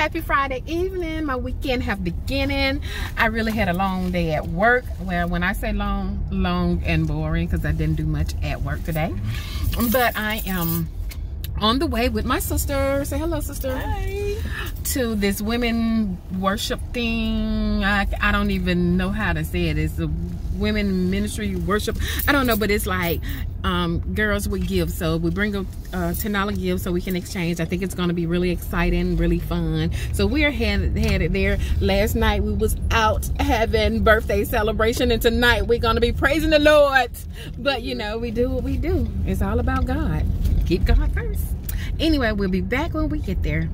happy Friday evening. My weekend have beginning. I really had a long day at work. Well, when I say long, long and boring because I didn't do much at work today. Mm-hmm. But I am on the way with my sister. Say hello, sister. Hi. To this women worship thing. I, I don't even know how to say it. It's a women ministry worship. I don't know, but it's like um, girls would give. So we bring a uh, $10 gift so we can exchange. I think it's going to be really exciting, really fun. So we're headed, headed there. Last night we was out having birthday celebration and tonight we're going to be praising the Lord. But you know, we do what we do. It's all about God. Keep God first. Anyway, we'll be back when we get there.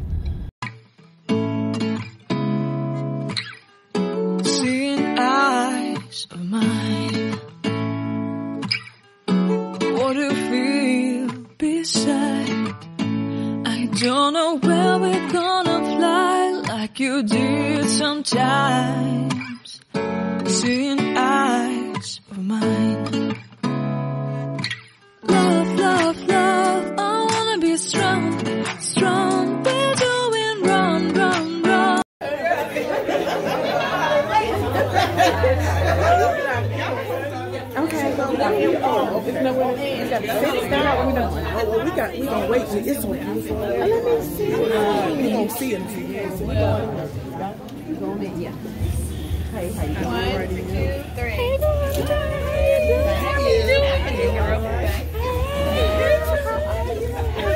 Hey, how you doing? Right in here. Hey, girl. How you doing? How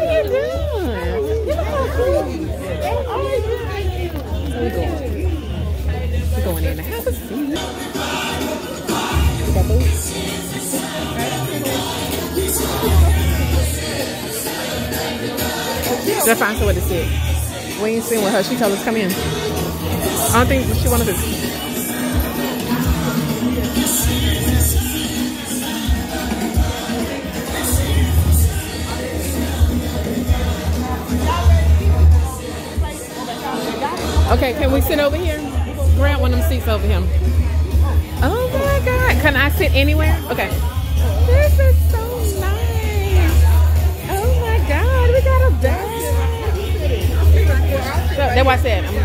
you doing? You look so cool. Where we going? We're going in the house. You got those? Just find out what it said. We ain't seen with her. She told us come in. I don't think she wanted to. Okay, can we sit over here? Grant one of them seats over him. Oh my God. Can I sit anywhere? Okay. This is so nice. Oh my God. We got a bed. That's what I said. I'm,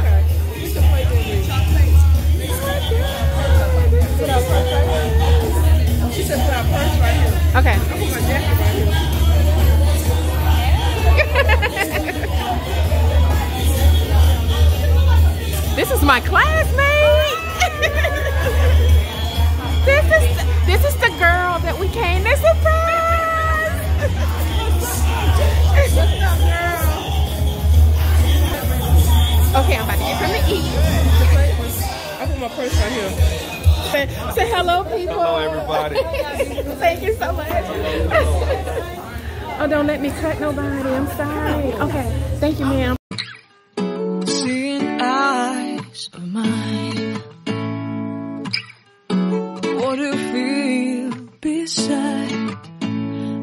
okay. This is my classmate. this is this is the girl that we came to surprise. okay, I'm about to get something to eat. I put my purse right here. Say, say hello, people. Hello, everybody. Thank you so much. oh, don't let me cut nobody. I'm sorry. Okay, thank you, ma'am. Seeing eyes of mine. What do you feel beside?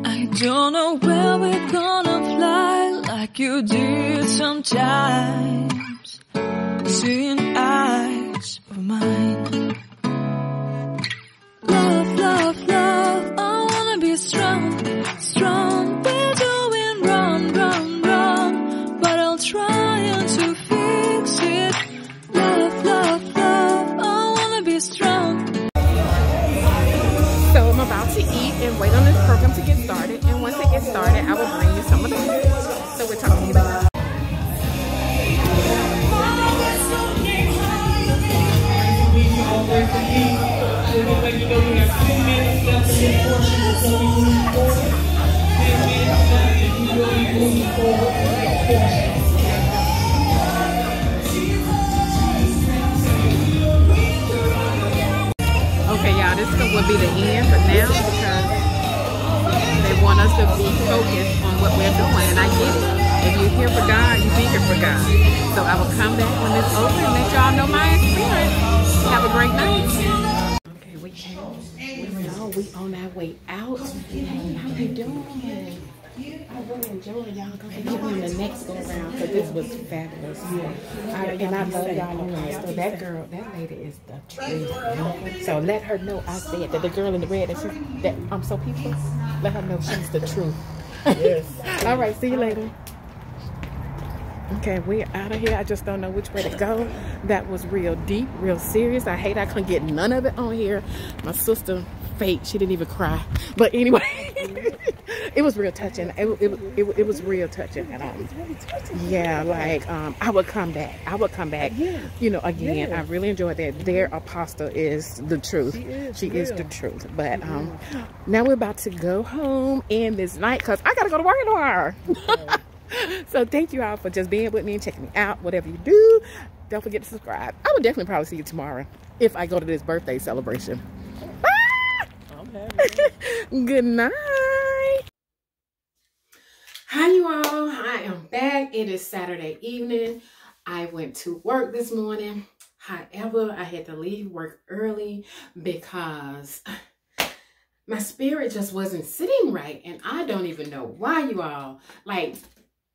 I don't know where we're gonna fly like you did sometimes. Seeing started, I will bring you some of the food. So we're talking about. Okay, y'all, this will be the end for now want us to be focused on what we're doing, and I get it. If you're here for God, you be here for God. So I will come back when it's over and let y'all know my experience. Have a great night. Okay, we came. We know we on our way out. Hey, how you doing? I really enjoyed y'all going to give me the next go around because this was fabulous. Yeah. I, and I love y'all know Pastor. That girl, that lady is the truth. So let her know I said that the girl in the red that she that I'm so peaceful. Let her know she's the truth. Yes. All right, see you later. Okay, we're out of here. I just don't know which way to go. That was real deep, real serious. I hate I couldn't get none of it on here. My sister fake. She didn't even cry. But anyway, it was real touching. It, it, it, it was real touching. And, um, yeah, like um, I would come back. I would come back. You know, again, I really enjoyed that. Their apostle is the truth. She is, the truth. But um, now we're about to go home in this night because I got to go to work tomorrow. so thank you all for just being with me and checking me out. Whatever you do, don't forget to subscribe. I will definitely probably see you tomorrow if I go to this birthday celebration. Good night. Hi, you all. I am back. It is Saturday evening. I went to work this morning. However, I had to leave work early because my spirit just wasn't sitting right. And I don't even know why, you all. Like,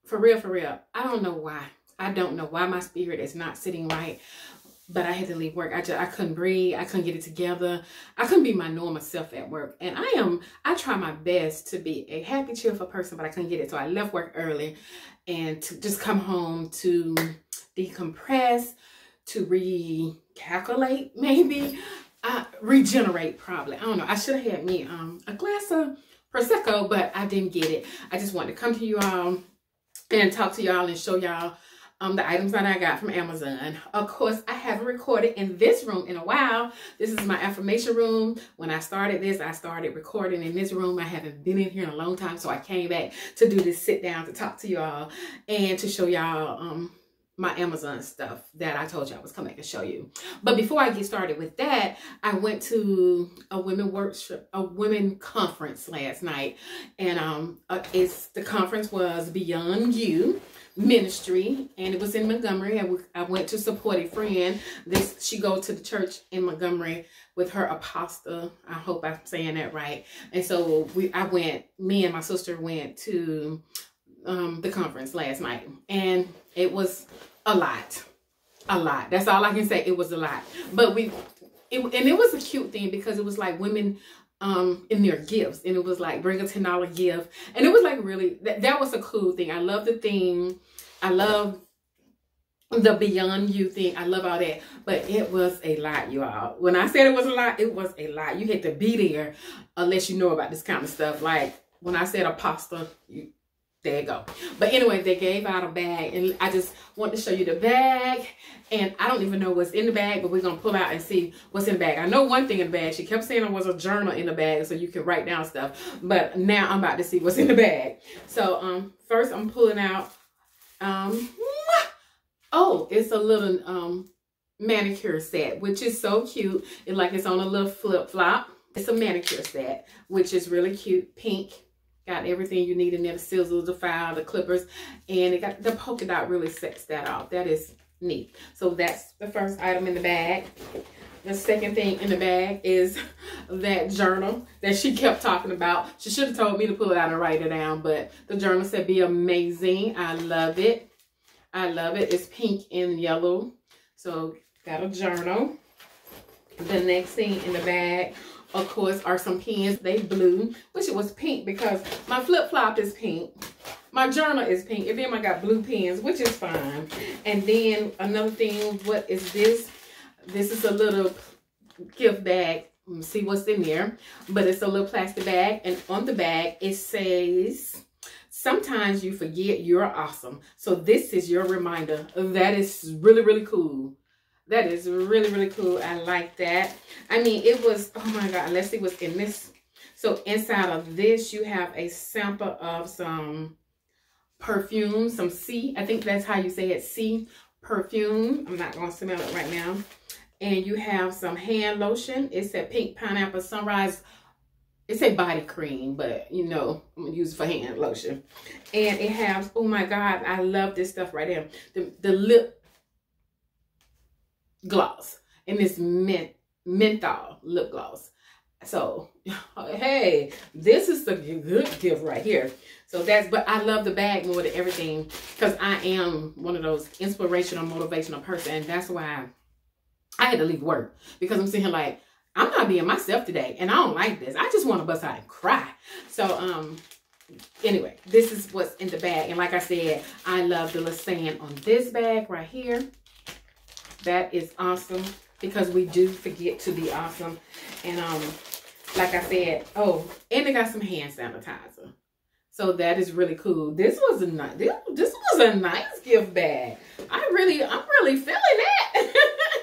for real, for real. I don't know why. I don't know why my spirit is not sitting right but I had to leave work. I just I couldn't breathe. I couldn't get it together. I couldn't be my normal self at work. And I am I try my best to be a happy, cheerful person, but I couldn't get it. So I left work early and to just come home to decompress, to recalculate maybe, uh, regenerate probably. I don't know. I should have had me um a glass of prosecco, but I didn't get it. I just wanted to come to you all and talk to y'all and show y'all um, the items that I got from Amazon. Of course, I haven't recorded in this room in a while. This is my affirmation room. When I started this, I started recording in this room. I haven't been in here in a long time, so I came back to do this sit down to talk to y'all and to show y'all um, my Amazon stuff that I told you I was coming to show you. But before I get started with that, I went to a women workshop, a women conference last night. And um, uh, it's the conference was Beyond You ministry and it was in Montgomery. I, went to support a friend. This She go to the church in Montgomery with her apostle. I hope I'm saying that right. And so we, I went, me and my sister went to um, the conference last night and it was a lot, a lot. That's all I can say. It was a lot, but we, it, and it was a cute thing because it was like women um in their gifts. And it was like bring a ten dollar gift. And it was like really that, that was a cool thing. I love the theme. I love the beyond you thing. I love all that. But it was a lot you all when i said it was a lot it was a lot. You had to be there unless you know about this kind of stuff. Like when i said apostle you there you go. But anyway, they gave out a bag and I just want to show you the bag. And I don't even know what's in the bag, but we're to pull out and see what's in the bag. I know one thing in the bag. She kept saying there was a journal in the bag so you can write down stuff. But now I'm about to see what's in the bag. So um, first I'm pulling out, um, oh, it's a little um, manicure set, which is so cute. It like it's on a little flip flop. It's a manicure set, which is really cute, pink Got everything you need in there, the scissors, the file, the clippers, and it got the polka dot really sets that off. That is neat. So that's the first item in the bag. The second thing in the bag is that journal that she kept talking about. She should have told me to pull it out and write it down, but the journal said be amazing. I love it. I love it. It's pink and yellow. So got a journal. The next thing in the bag of course, are some pens. They blue. Wish it was pink because my flip-flop is pink. My journal is pink. And then I got blue pens, which is fine. And then another thing, what is this? This is a little gift bag. See what's in there. But it's a little plastic bag. And on the bag, it says... Sometimes you forget you're awesome. So this is your reminder. That is really, really cool. That is really, really cool. I like that. I mean, it was, oh my God, let's see what's in this. So inside of this, you have a sample of some perfume, some C. I think that's how you say it, C perfume. I'm not going to smell it right now. And you have some hand lotion. It's a pink pineapple sunrise. It's a body cream, but you know, I'm going to use it for hand lotion. And it has, oh my God, I love this stuff right here. The, the lip gloss in this mint menthol lip gloss. So, hey, this is the good gift right here. So that's, but I love the bag more than everything because I am one of those inspirational, motivational person. And that's why I had to leave work because I'm sitting here like, I'm not being myself today and I don't like this. I just want to bust out and cry. So, um, anyway, this is what's in the bag. And like I said, I love the sand on this bag right here. That is awesome because we do forget to be awesome. And um, like I said, oh, and they got some hand sanitizer. So that is really cool. This was a nice, this, this was a nice gift bag. I really, I'm really feeling that.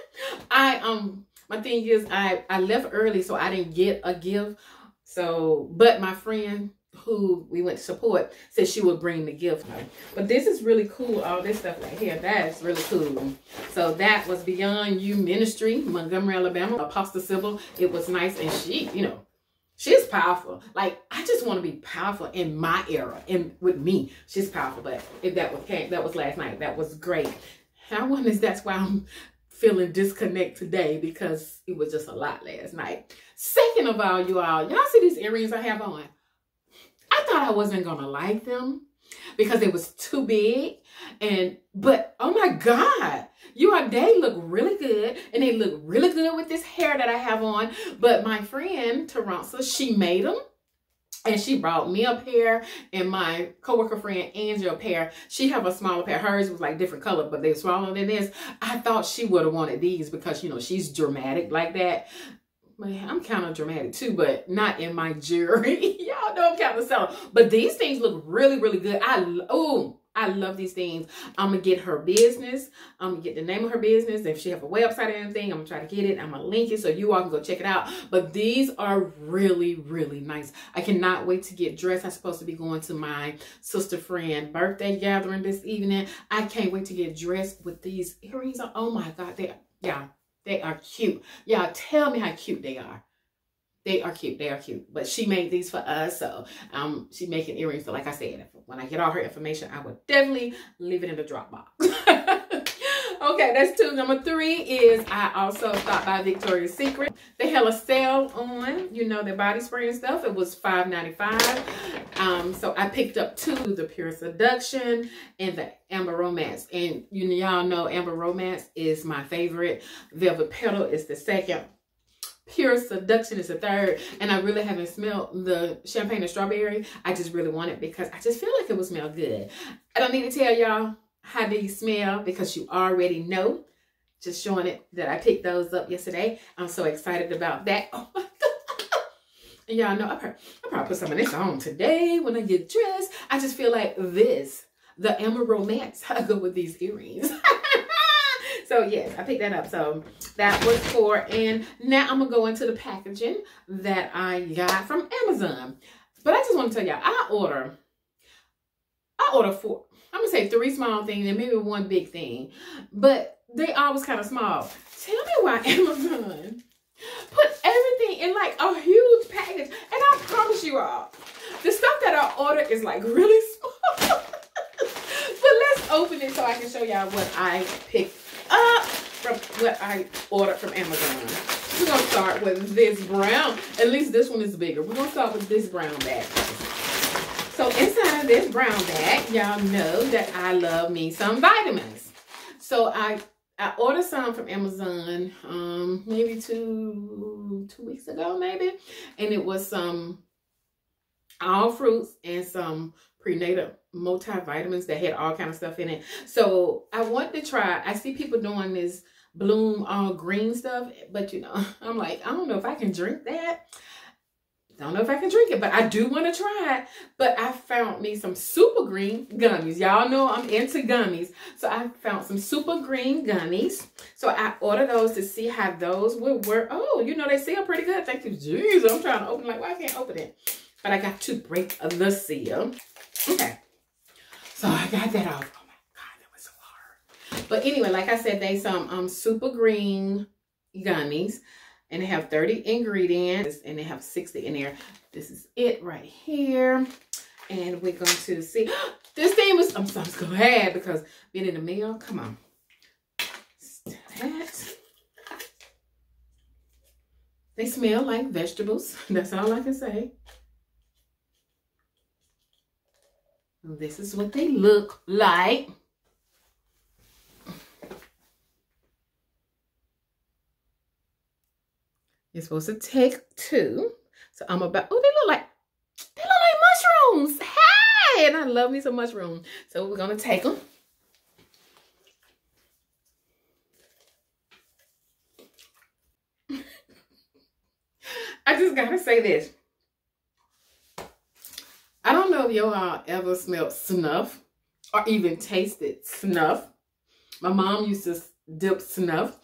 I, um, my thing is I, I left early, so I didn't get a gift. So, but my friend who we went to support said she would bring the gift. But this is really cool. All this stuff right here, that is really cool. So that was Beyond You Ministry, Montgomery, Alabama. Apostle Sybil. It was nice, and she, you know, she's powerful. Like I just want to be powerful in my era, and with me, she's powerful. But if that was came, that was last night. That was great. I wonder if that's why I'm feeling disconnect today because it was just a lot last night. Second of all, you all, y'all see these earrings I have on? I thought I wasn't gonna like them because it was too big. And but oh my God, you are they look really good and they look really good with this hair that I have on. But my friend Taransa, she made them. And she brought me a pair and my coworker friend Angie a pair. She have a smaller pair. Hers was like different color, but they're smaller than this. I thought she would have wanted these because, you know, she's dramatic like that. I'm kind of dramatic too, but not in my jewelry. Y'all know I'm kind of sell. But these things look really, really good. I oh, I love these things. I'm gonna get her business. I'm gonna get the name of her business. If she have a website or anything, I'm gonna try to get it. I'm gonna link it so you all can go check it out. But these are really, really nice. I cannot wait to get dressed. I'm supposed to be going to my sister friend birthday gathering this evening. I can't wait to get dressed with these earrings. Oh my God, they yeah. They are cute. Y'all tell me how cute they are. They are cute. They are cute. But she made these for us. So um, she making earrings. So like I said, when I get all her information, I will definitely leave it in the Dropbox. okay, that's two. Number three is I also stopped by Victoria's Secret. They had a sale on, you know, their body spray and stuff. It was $5.95. Um, so I picked up two, the Pure Seduction and the Amber Romance. And you y'all know Amber Romance is my favorite. Velvet Petal is the second. Pure Seduction is the third. And I really haven't smelled the champagne and strawberry. I just really want it because I just feel like it will smell good. I don't need to tell y'all how do you smell because you already know. Just showing it that I picked those up yesterday. I'm so excited about that. Oh my God. Y'all know I probably, I probably put some of this on today when I get dressed. I just feel like this, the Amber Romance, I go with these earrings. so yes, I picked that up. So that was for, and now I'm gonna go into the packaging that I got from Amazon. But I just want to tell y'all, I order, I order four, I'm gonna say three small things and maybe one big thing, but they always kind of small. Tell me why Amazon put everything in like a huge package, and I promise you all, the stuff that I order is like really small. but let's open it so I can show y'all what I picked up from what I ordered from Amazon. We're gonna start with this brown. At least this one is bigger. We're gonna start with this brown bag. So inside of this brown bag, y'all know that I love me some vitamins. So I I ordered some from Amazon um maybe two two weeks ago maybe and it was some all fruits and some prenatal multivitamins that had all kind of stuff in it. So I want to try. I see people doing this bloom all green stuff, but you know, I'm like, I don't know if I can drink that don't know if I can drink it, but I do want to try it. But I found me some super green gummies. Y'all know I'm into gummies. So I found some super green gummies. So I ordered those to see how those would work. Oh, you know, they seal pretty good. Thank you. Jesus. I'm trying to open like, why I can't open it? But I got to break the seal. Okay. So I got that off. Oh my God, that was so hard. But anyway, like I said, they some um super green gummies and they have 30 ingredients and they have 60 in there. This is it right here. And we're going to see. This thing was, I'm so glad because being in the mail, come on. That. They smell like vegetables. That's all I can say. This is what they look like. You're supposed to take two. So I'm about, oh, they look like, they look like mushrooms. Hey, and I love me some mushrooms. So we're gonna take them. I just gotta say this. I don't know if y'all ever smelled snuff or even tasted snuff. My mom used to dip snuff.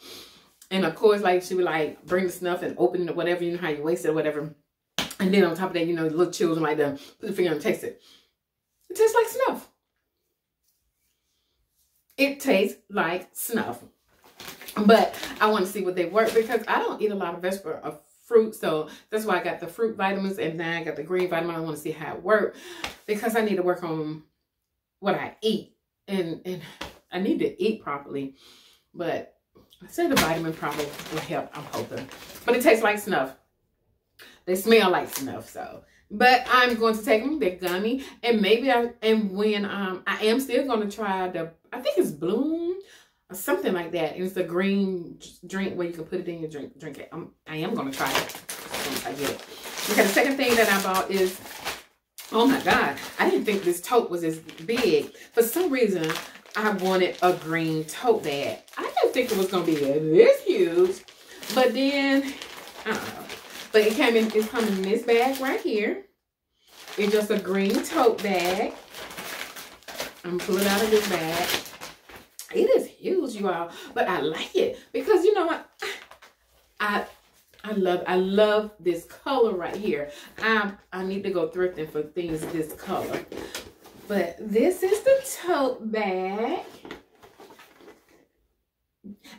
And of course, like she would like bring the snuff and open it, whatever, you know how you waste it or whatever. And then on top of that, you know, little children like to put the finger and taste it. It tastes like snuff. It tastes like snuff. But I want to see what they work because I don't eat a lot of vegetable of fruit. So that's why I got the fruit vitamins and now I got the green vitamin. I want to see how it works because I need to work on what I eat. And, and I need to eat properly. But I said the vitamin probably will help, I'm hoping. But it tastes like snuff. They smell like snuff, so. But I'm going to take them. They're gummy. And maybe I, and when um I am still going to try the, I think it's Bloom or something like that. It's a green drink where you can put it in your drink. Drink it. I'm, I am going to try it once I get it. Okay, the second thing that I bought is, oh my God, I didn't think this tote was as big. For some reason, I wanted a green tote bag. I didn't think it was to be this huge. But then, I don't know. But it came in, it's coming in this bag right here. It's just a green tote bag. I'm pulling out of this bag. It is huge, you all. But I like it because you know what? I I love I love this color right here. I I need to go thrifting for things this color. But this is the tote bag.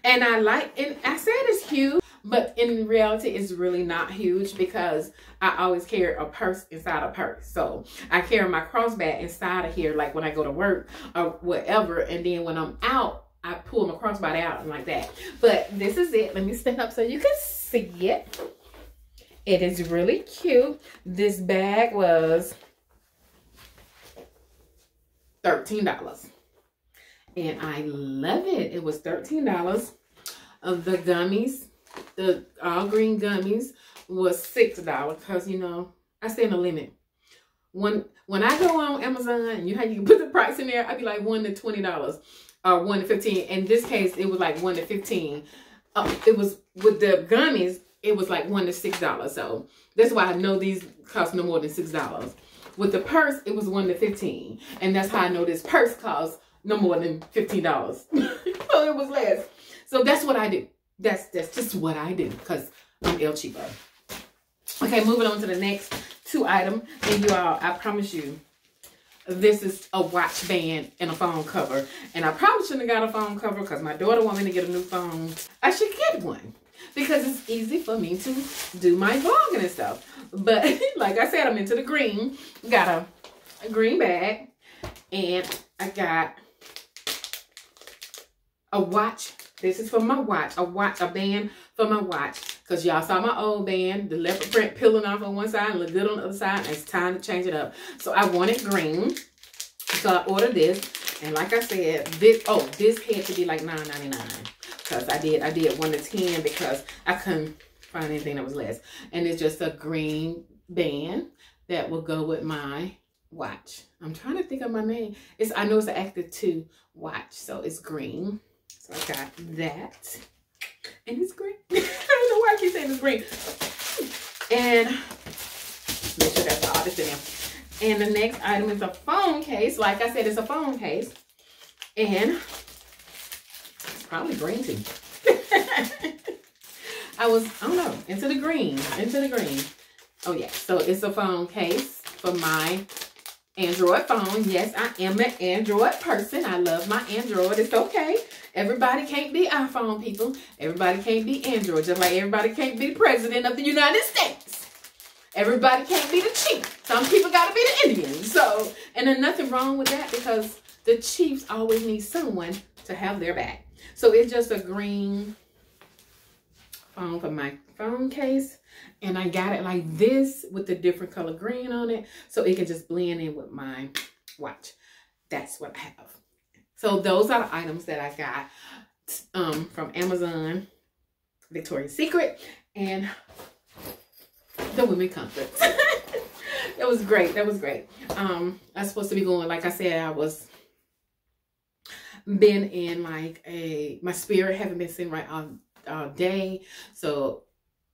And I like, and I said it's huge, but in reality, it's really not huge because I always carry a purse inside a purse. So I carry my cross bag inside of here, like when I go to work or whatever. And then when I'm out, I pull my crossbody out and like that. But this is it. Let me stand up so you can see it. It is really cute. This bag was $13. And I love it. It was $13. Of the gummies, the all green gummies was $6 because, you know, I stay in a limit. When when I go on Amazon you have you put the price in there, I'd be like one to twenty dollars or one to fifteen. In this case, it was like one to fifteen. Uh, it was with the gummies, it was like one to six dollars. So that's why I know these cost no more than six dollars. With the purse, it was one to fifteen, and that's how I know this purse costs no more than fifteen dollars. so it was less. So that's what I do. That's that's just what I do because I'm El Cheapo. Okay, moving on to the next two items, and you all, I promise you, this is a watch band and a phone cover. And I probably shouldn't have got a phone cover because my daughter wanted me to get a new phone. I should get one because it's easy for me to do my vlogging and stuff. But like I said, I'm into the green. Got a, a green bag and I got a watch. This is for my watch. A watch, a band for my watch. Because y'all saw my old band, the leopard print peeling off on one side and look good on the other side. It's time to change it up. So I wanted green. So I ordered this. And like I said, this, oh, this had to be like $9.99. Because I did, I did 1 to 10 because I couldn't find anything that was less. And it's just a green band that will go with my watch. I'm trying to think of my name. It's I know it's an Active 2 watch, so it's green. So I got that. And it's green. I don't know why I keep saying it's green. And make sure that's all this in there. And the next item is a phone case. Like I said, it's a phone case. And probably green too. I was, I don't know, into the green, into the green. Oh yeah, so it's a phone case for my Android phone. Yes, I am an Android person. I love my Android. It's okay. Everybody can't be iPhone people. Everybody can't be Android. Just like everybody can't be the president of the United States. Everybody can't be the chief. Some people got to be the Indian. So, and there's nothing wrong with that because the chiefs always need someone to have their back. So it's just a green phone for my phone case. And I got it like this with the different color green on it. So it can just blend in with my watch. That's what I have. So those are the items that I got um, from Amazon, Victoria's Secret, and the Women Comfort. that was great. That was great. Um, I was supposed to be going, like I said, I was been in like a my spirit haven't been sitting right all, all day. So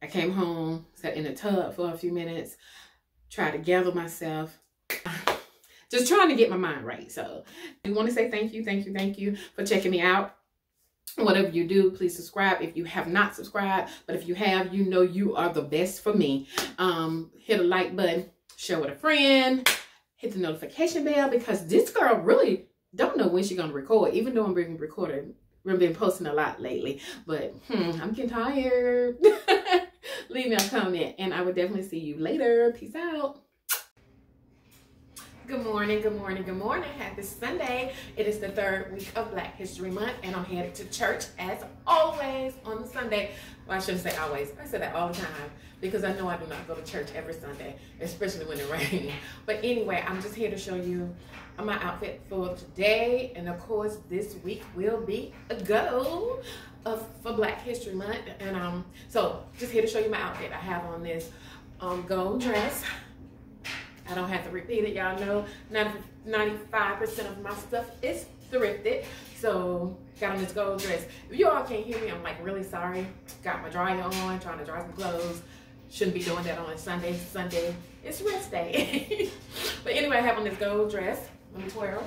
I came home, sat in the tub for a few minutes, tried to gather myself. Just trying to get my mind right. So I want to say thank you, thank you, thank you for checking me out whatever you do please subscribe if you have not subscribed but if you have you know you are the best for me um hit a like button share with a friend hit the notification bell because this girl really don't know when she's gonna record even though i'm being recorded we've been posting a lot lately but hmm, i'm getting tired leave me a comment and i will definitely see you later peace out Good morning, good morning, good morning. Happy Sunday. It is the third week of Black History Month, and I'm headed to church as always on Sunday. Well, I shouldn't say always. I say that all the time because I know I do not go to church every Sunday, especially when it rains. But anyway, I'm just here to show you my outfit for today. And of course, this week will be a go of, for Black History Month. And um, so just here to show you my outfit. I have on this um, gold dress I don't have to repeat it. Y'all know 95% of my stuff is thrifted. So got on this gold dress. If you all can't hear me, I'm like really sorry. Got my dryer on, trying to dry some clothes. Shouldn't be doing that on Sunday. Sunday, it's rest day. but anyway, I have on this gold dress. Let me twirl.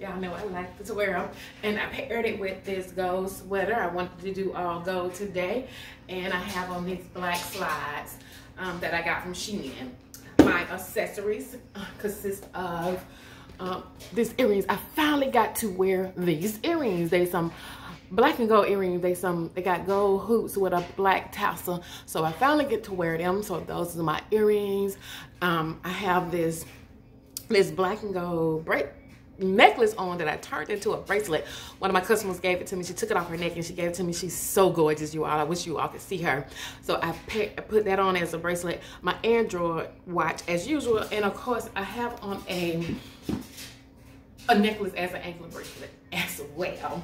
Y'all know I like to twirl. And I paired it with this gold sweater. I wanted to do all gold today. And I have on these black slides um, that I got from Shein my accessories consist of um, these earrings. I finally got to wear these earrings. They some black and gold earrings. They some they got gold hoops with a black tassel. So I finally get to wear them. So those are my earrings. Um, I have this this black and gold break necklace on that I turned into a bracelet. One of my customers gave it to me. She took it off her neck and she gave it to me. She's so gorgeous, you all. I wish you all could see her. So I, I put that on as a bracelet. My Android watch as usual. And of course, I have on a, a necklace as an ankle bracelet as well.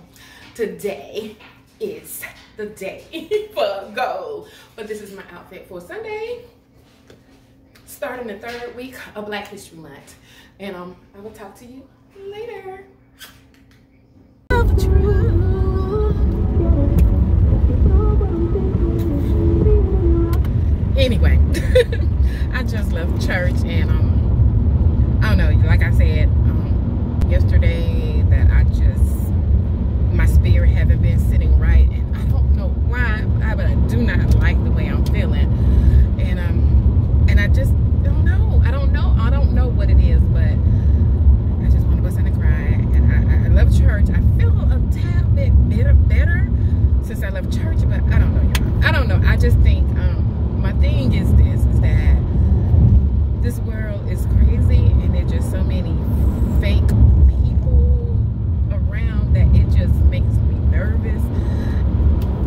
Today is the day for gold. But this is my outfit for Sunday. Starting the third week of Black History Month. And um, I will talk to you later. Anyway, I just left church and um, I don't know, like I said yesterday that I just, my spirit haven't been sitting right and I don't know why, but I do not like the way I'm feeling. And um, and I just don't know. I don't know. I don't know what it is, but I just wanted to send a cry and I I left church. I feel a tad bit better, better since I left church, but I don't know. I don't know. I just think um, my thing is this: is that this world is crazy, and there's just so many fake people around that it just makes me nervous.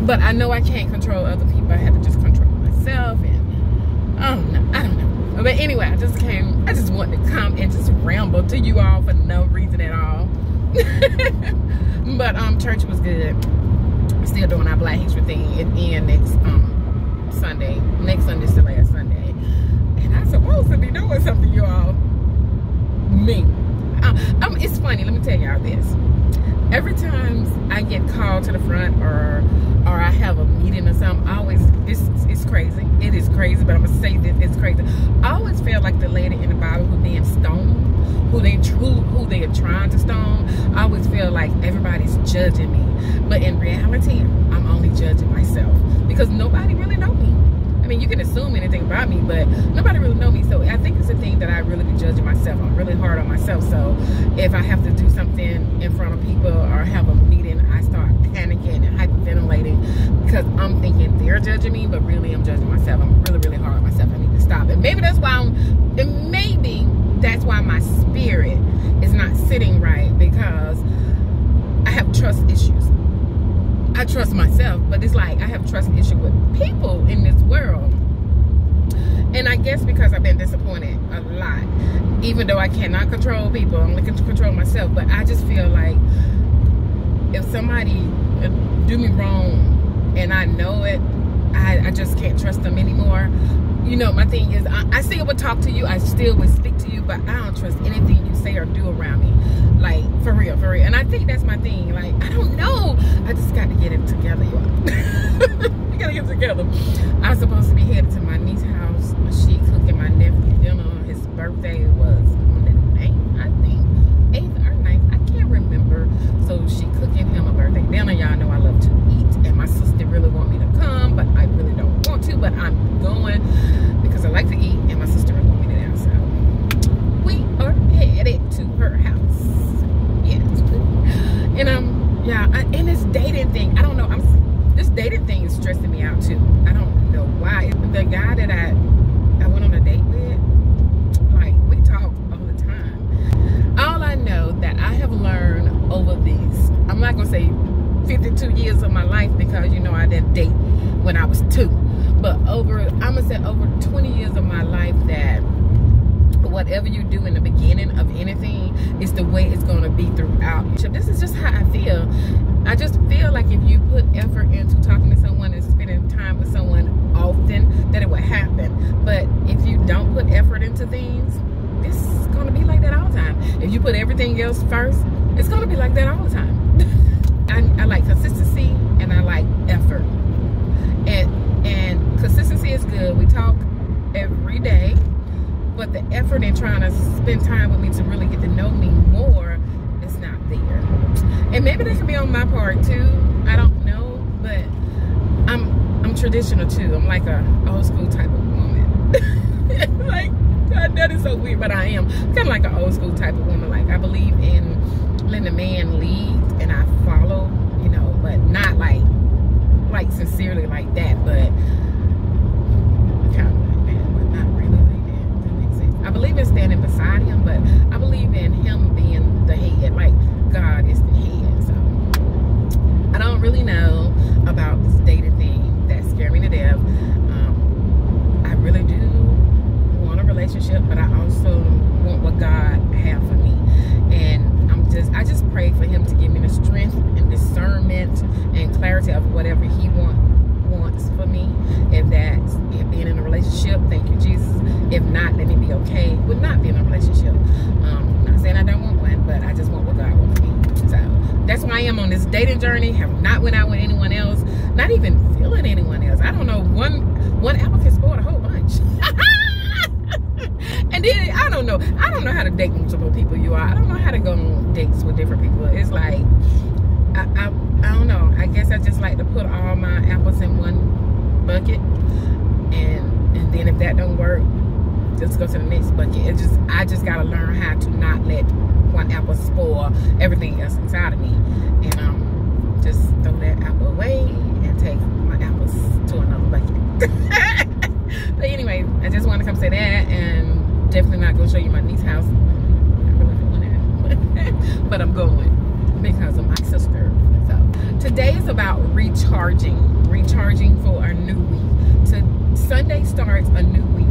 But I know I can't control other people. I have to just control myself, and I don't know. I don't know. But anyway, I just came. I just wanted to come and just ramble to you all for no reason at all. but um, church was good. Still doing our Black History thing. It end next um Sunday. Next Sunday the last Sunday. And I'm supposed to be doing something, y'all. Me. Uh, um, it's funny. Let me tell y'all this. Every time I get called to the front or or I have a meeting or something, I always it's it's crazy. It is crazy, but I'm gonna say this it's crazy. I always feel like the lady in the Bible who being stoned who they who, who they are trying to stone, I always feel like everybody's judging me. But in reality, I'm only judging myself because nobody really know me. Mean, you can assume anything about me, but nobody really know me. So I think it's a thing that I really be judging myself. I'm really hard on myself. So if I have to do something in front of people or have a meeting, I start panicking and hyperventilating because I'm thinking they're judging me, but really I'm judging myself. I'm really, really hard on myself. I need to stop. And maybe that's why I'm, and maybe that's why my spirit is not sitting right because I have trust issues. I trust myself, but it's like I have trust issue with people in this world. And I guess because I've been disappointed a lot, even though I cannot control people, I'm looking to control myself. But I just feel like if somebody uh, do me wrong and I know it, I, I just can't trust them anymore you know, my thing is, I, I still would talk to you. I still would speak to you, but I don't trust anything you say or do around me. Like, for real, for real. And I think that's my thing. Like, I don't know. I just got to get it together, y'all. you got to get it together. I'm supposed to be headed to my niece's house. She cooking my nephew dinner. His birthday was on the 9th, I think. 8th or 9th. I can't remember. So she cooking him a birthday dinner. Y'all know I love to eat. And my sister really want me to come, but I to. But I'm going because I like to eat, and my sister really want me to dance. So we are headed to her house. Yes. And um, yeah, I, and this dating thing, I don't know. I'm this dating thing is stressing me out too. I don't know why. The guy that I I went on a date with, like we talk all the time. All I know that I have learned over these, I'm not gonna say 52 years of my life because you know I didn't date when I was two. But over, I'm gonna say over 20 years of my life that whatever you do in the beginning of anything is the way it's gonna be throughout. So this is just how I feel. I just feel like if you put effort into talking to someone and spending time with someone often, that it would happen. But if you don't put effort into things, this is gonna be like that all the time. If you put everything else first, it's gonna be like that all the time. I, I like consistency and I like effort. And and consistency is good. We talk every day, but the effort in trying to spend time with me to really get to know me more is not there. And maybe that could be on my part too. I don't know, but I'm I'm traditional too. I'm like a old school type of woman. like that is so weird, but I am kind of like an old school type of woman. Like I believe in letting a man lead and I follow, you know, but not like like sincerely like that, but kind of like that, but not really like that. That makes sense. I believe in standing beside him, but I believe in him being the head, like God is the head. So I don't really know about this dating thing that scared me to death. Um, I really do want a relationship, but I also want what God have for me. And I'm just I just pray for him to give me the strength and discernment and clarity of whatever he want wants for me. If that's it being in a relationship, thank you. If not, let me be okay with not being in a relationship. Um, not saying I don't want one, but I just want what God wants me. So that's why I am on this dating journey. Have not went out with anyone else. Not even feeling anyone else. I don't know. One one applicant spoiled a whole bunch. and then I don't know. I don't know how to date multiple people. You are. I don't know how to go on dates with different people. It's like I, I I don't know. I guess I just like to put all my apples in one bucket, and and then if that don't work, just go to the next bucket. It just I just gotta learn how to not let one apple spoil everything else inside of me, and um just throw that apple away and take my apples to another bucket. but anyway, I just want to come say that, and definitely not gonna show you my niece's house. Really to, but I'm going because of my sister. So today is about recharging, recharging for a new week. So Sunday starts a new week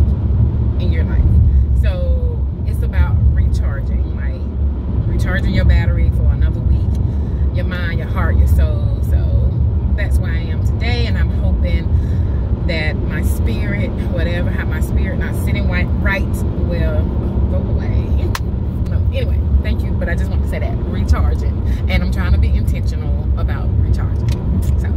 in your life. So it's about recharging, like recharging your battery for another week, your mind, your heart, your soul. So that's where I am today, and I'm hoping that my spirit, whatever, how my spirit not sitting right, right will go away. No, anyway, thank you, but I just want to say that recharging, and I'm trying to be intentional about recharging. So.